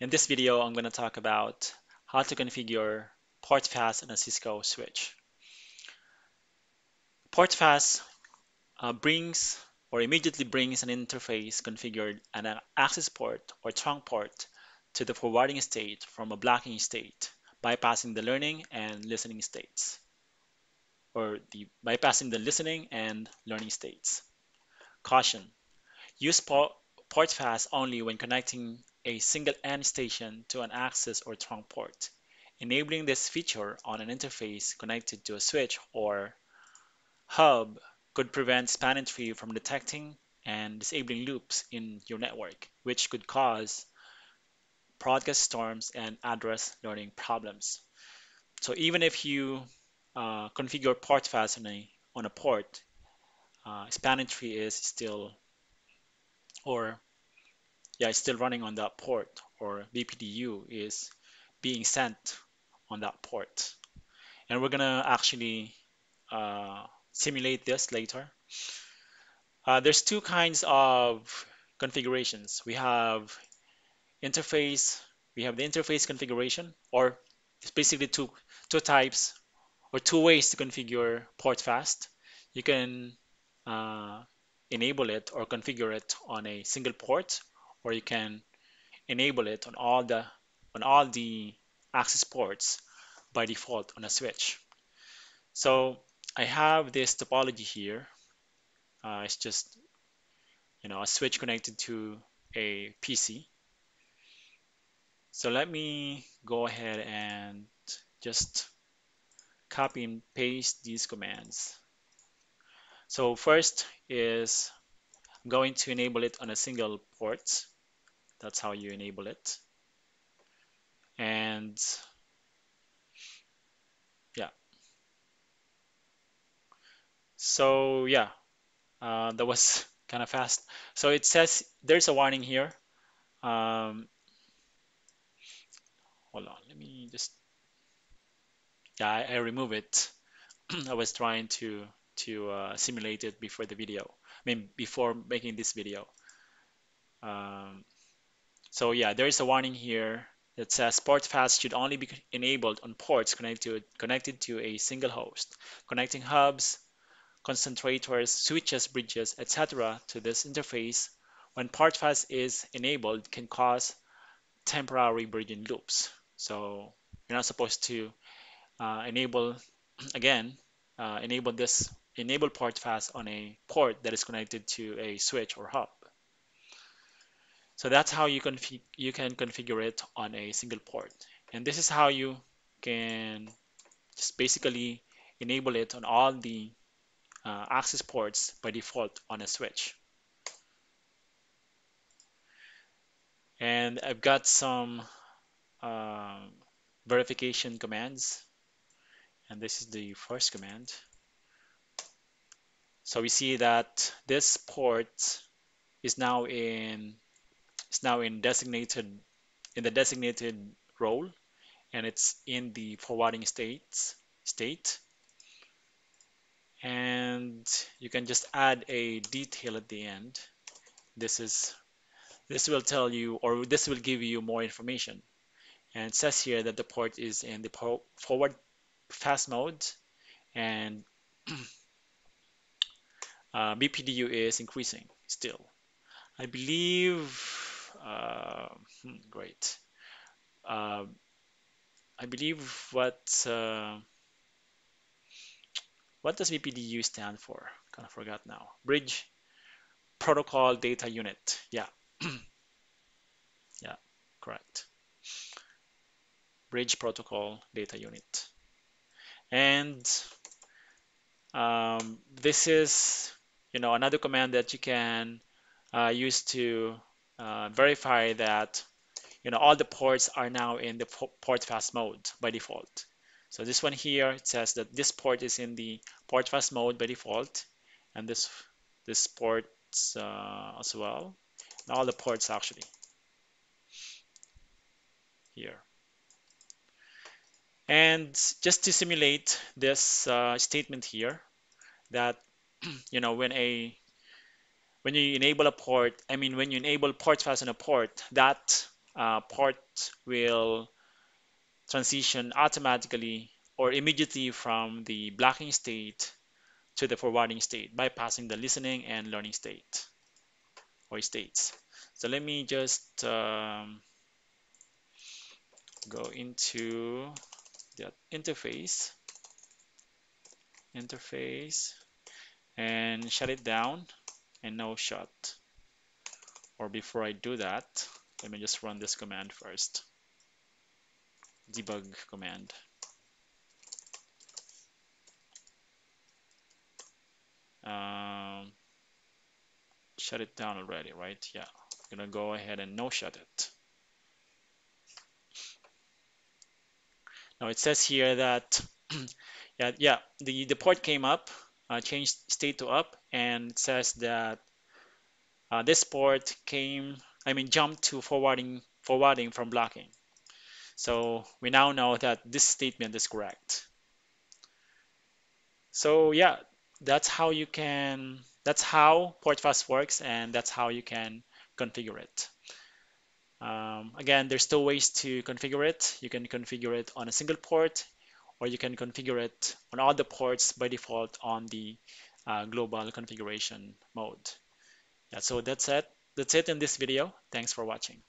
In this video, I'm going to talk about how to configure port PortFast on a Cisco switch. PortFast uh, brings or immediately brings an interface configured and an access port or trunk port to the forwarding state from a blocking state, bypassing the learning and listening states, or the bypassing the listening and learning states. Caution: Use PortFast only when connecting a single end station to an access or trunk port. Enabling this feature on an interface connected to a switch or hub could prevent spanning tree from detecting and disabling loops in your network, which could cause broadcast storms and address learning problems. So even if you uh, configure PortFast on a, on a port, uh, spanning tree is still, or yeah, it's still running on that port, or BPDU is being sent on that port. And we're gonna actually uh, simulate this later. Uh, there's two kinds of configurations. We have interface, we have the interface configuration, or it's basically two, two types or two ways to configure PortFast. You can uh, enable it or configure it on a single port, or you can enable it on all the on all the access ports by default on a switch. So I have this topology here. Uh, it's just you know a switch connected to a PC. So let me go ahead and just copy and paste these commands. So first is I'm going to enable it on a single port. That's how you enable it. And yeah. So yeah, uh, that was kind of fast. So it says there's a warning here. Um, hold on, let me just, yeah, I, I remove it. I was trying to to uh, simulate it before the video. I mean, before making this video. Um, so yeah, there is a warning here that says port PortFast should only be enabled on ports connected to, connected to a single host. Connecting hubs, concentrators, switches, bridges, etc. to this interface when port PortFast is enabled can cause temporary bridging loops. So you're not supposed to uh, enable, again, uh, enable this, enable PortFast on a port that is connected to a switch or hub. So that's how you, config you can configure it on a single port. And this is how you can just basically enable it on all the uh, access ports by default on a switch. And I've got some uh, verification commands. And this is the first command. So we see that this port is now in is now in designated in the designated role and it's in the forwarding states state. And you can just add a detail at the end. This is this will tell you or this will give you more information. And it says here that the port is in the forward fast mode and uh, BPDU is increasing still I believe uh, hmm, great uh, I believe what uh, what does BPDU stand for? Kind of forgot now. Bridge Protocol Data Unit. Yeah. yeah, correct. Bridge Protocol Data Unit. And um, this is, you know, another command that you can uh, use to uh, verify that, you know, all the ports are now in the port fast mode by default. So this one here, it says that this port is in the port fast mode by default, and this this port uh, as well, and all the ports actually here. And just to simulate this uh, statement here, that you know when a when you enable a port, I mean when you enable port fast on a port, that uh, port will transition automatically or immediately from the blocking state to the forwarding state, bypassing the listening and learning state or states. So let me just um, go into the interface, interface, and shut it down and no shut. Or before I do that, let me just run this command first. Debug command. Um, shut it down already, right? Yeah, I'm gonna go ahead and no shut it. Now it says here that yeah, yeah, the, the port came up, uh, changed state to up, and it says that uh, this port came, I mean, jumped to forwarding forwarding from blocking. So we now know that this statement is correct. So yeah, that's how you can, that's how PortFast works, and that's how you can configure it. Um, again, there's two ways to configure it. You can configure it on a single port, or you can configure it on all the ports by default on the uh, global configuration mode. Yeah, so that's it. That's it in this video. Thanks for watching.